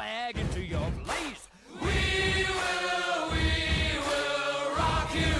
bag into your place. We will, we will rock you.